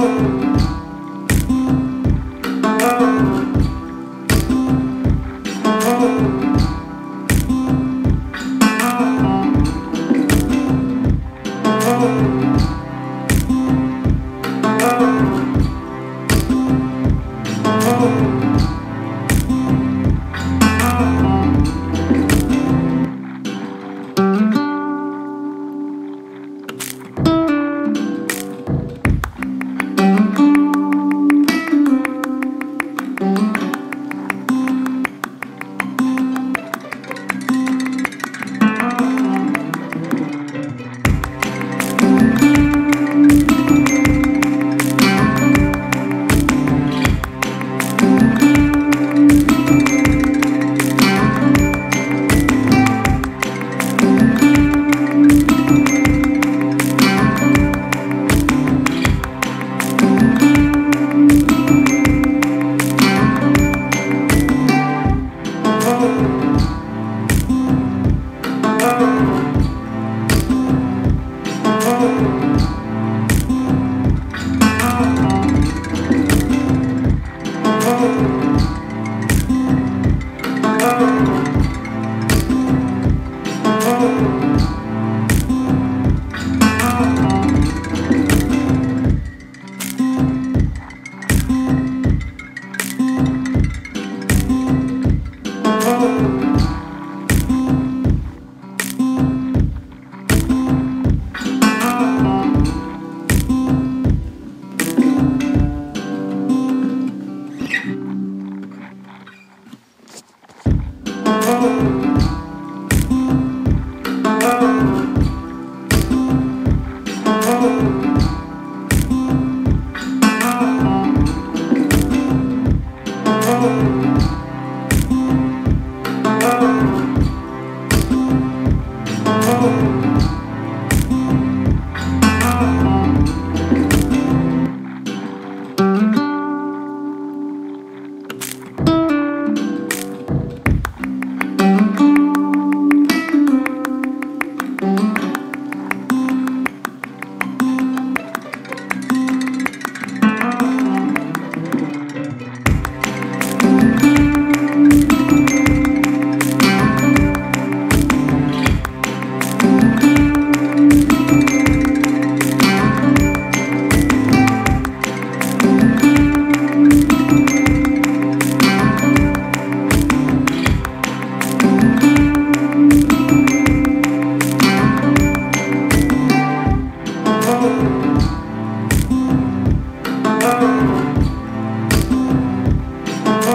Lord. Oh.